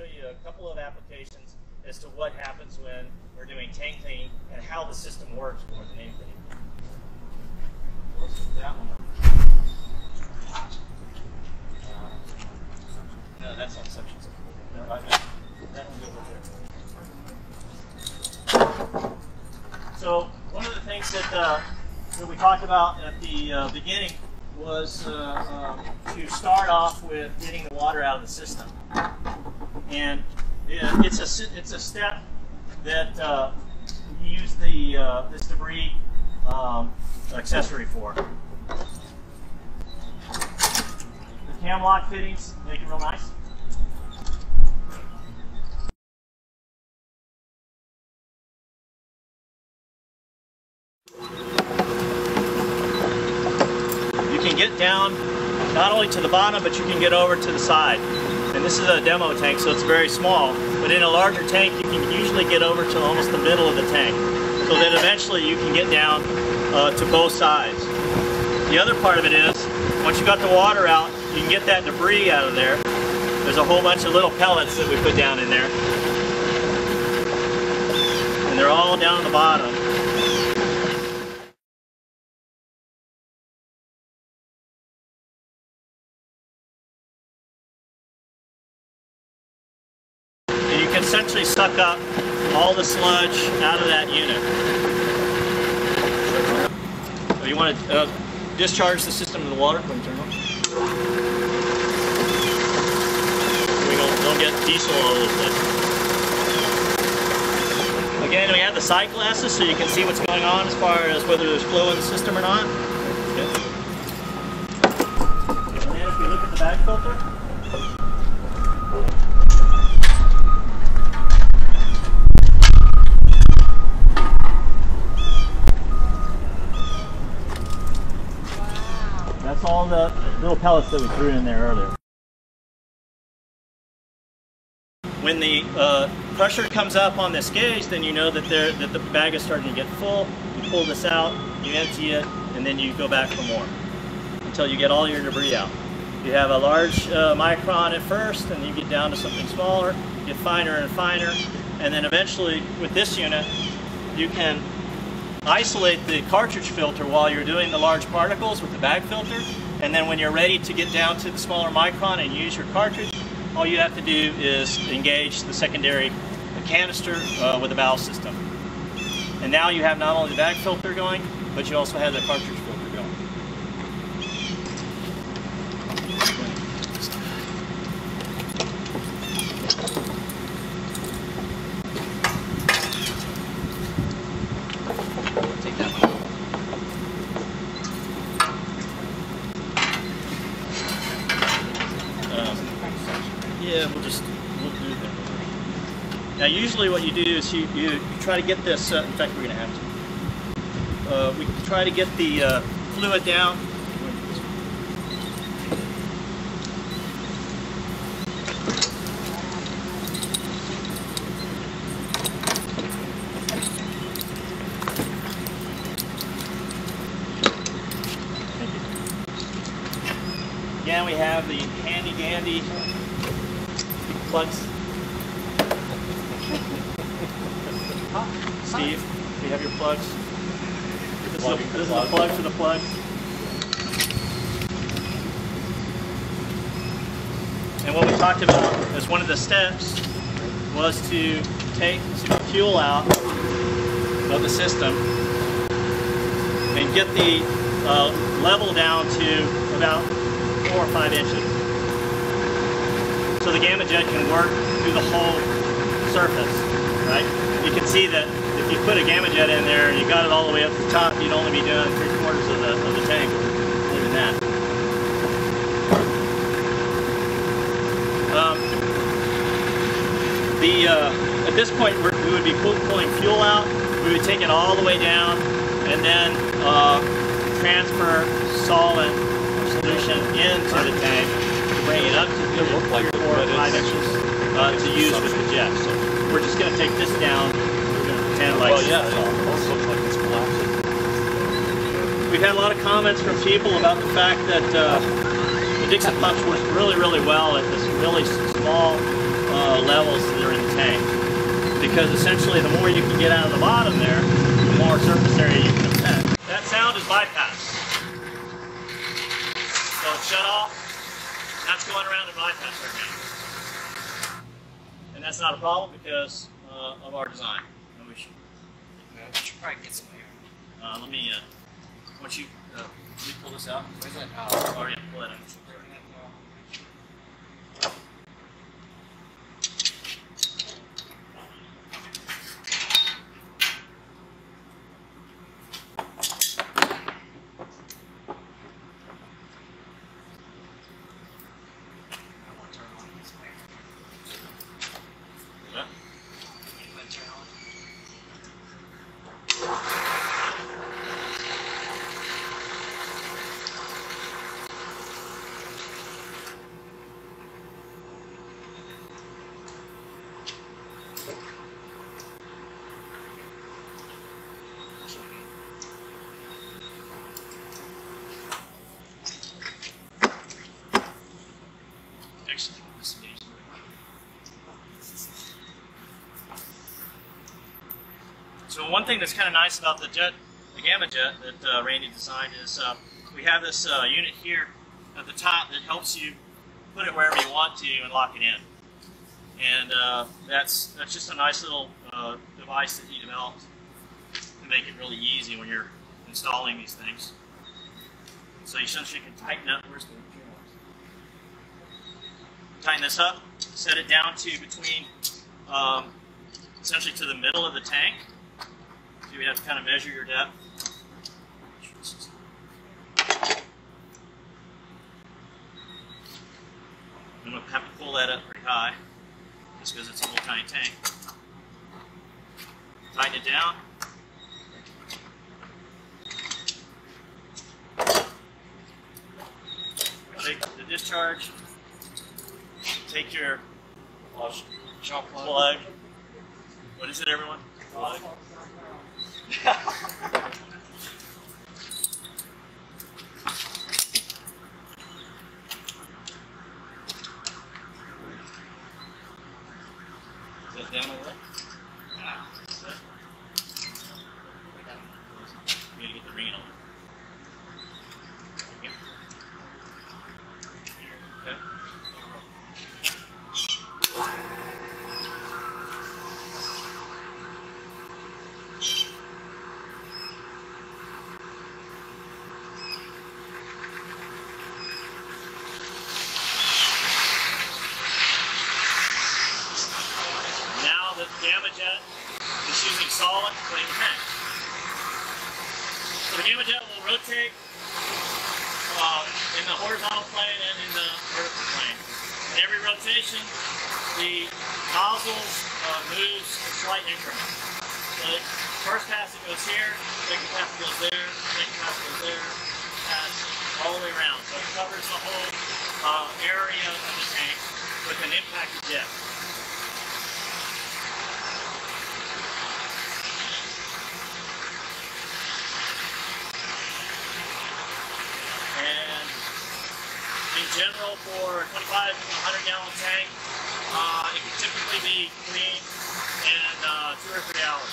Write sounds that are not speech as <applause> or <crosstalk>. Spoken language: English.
show you a couple of applications as to what happens when we're doing tank cleaning and how the system works more than anything. Let's put that one up. No, that's on sections. No, I meant that one over there. So one of the things that, uh, that we talked about at the uh, beginning was uh, um, to start off with getting the water out of the system. And it's a it's a step that uh, you use the uh, this debris um, accessory for. The cam lock fittings make it real nice. You can get down not only to the bottom, but you can get over to the side. And this is a demo tank, so it's very small. But in a larger tank, you can usually get over to almost the middle of the tank. So that eventually you can get down uh, to both sides. The other part of it is, once you've got the water out, you can get that debris out of there. There's a whole bunch of little pellets that we put down in there. And they're all down at the bottom. Essentially suck up all the sludge out of that unit. So you want to uh, discharge the system in the water. And turn on. We don't, don't get diesel all over the. Again, we have the side glasses so you can see what's going on as far as whether there's flow in the system or not. Okay. And then if we look at the bag filter, pellets that we threw in there earlier. When the uh, pressure comes up on this gauge, then you know that, there, that the bag is starting to get full. You pull this out, you empty it, and then you go back for more until you get all your debris out. You have a large uh, micron at first, and you get down to something smaller, get finer and finer, and then eventually with this unit, you can isolate the cartridge filter while you're doing the large particles with the bag filter. And then when you're ready to get down to the smaller micron and use your cartridge, all you have to do is engage the secondary canister uh, with a valve system. And now you have not only the bag filter going, but you also have the cartridge filter going. Take that one. Um, yeah, we'll just we'll do that. Now, usually what you do is you, you, you try to get this. Uh, in fact, we're going to have to. Uh, we try to get the uh, fluid down. Again, we have the handy dandy plugs. <laughs> Steve, we have your plugs. This is, the, the this is the plug. plug for the plug. And what we talked about as one of the steps was to take some fuel out of the system and get the uh, level down to about four or five inches. So the gamma jet can work through the whole surface, right? You can see that if you put a gamma jet in there and you got it all the way up to the top, you'd only be doing three quarters of the, of the tank, even that. Um, the uh, at this point we would be pulling fuel out. We would take it all the way down, and then uh, transfer solvent solution into the tank bring it up to It looked like four or five inches uh, to use with the jet. So we're just going to take this down. We're going to pretend like Well, yeah, it almost looks like it's collapsing. We've had a lot of comments from people about the fact that uh, the Dixon pumps work really, really well at this really small uh, levels that are in the tank. Because essentially the more you can get out of the bottom there, the more surface area you can affect. That sound is bypass. So it's shut off, that's going around the bypass right now. And that's not a problem because uh, of our design. Should, Yeah, we should probably get some air. uh, let me, uh, once you, uh, me pull this out. Where's that? Oh yeah, pull that out. Actually, this is So one thing that's kind of nice about the jet, the Gamma Jet that uh, Randy designed is uh, we have this uh, unit here at the top that helps you put it wherever you want to and lock it in. And uh, that's that's just a nice little uh, device that he developed to make it really easy when you're installing these things. So you essentially can tighten up. Where's the tighten this up, set it down to between, um, essentially to the middle of the tank. So you have to kind of measure your depth. I'm going to have to pull that up pretty high, just because it's a little tiny tank. Tighten it down. Take the discharge, take your Shop plug. plug. What is it, everyone? Plug. Is that down over there? Ah, is that- We gotta get the ring on. Yeah. Okay. Now the Gamma Jet is using solid clean the. So the Gamma Jet will rotate uh, in the horizontal plane and in the vertical plane. In every rotation, the nozzle uh, moves in slight increments. So the first pass it goes here, second pass it goes there, second pass it goes there, pass all the way around. So it covers the whole uh, area of the tank with an impacted jet. And in general, for a 25 to 100 gallon tank, uh, it can typically be cleaned in uh, two or three hours.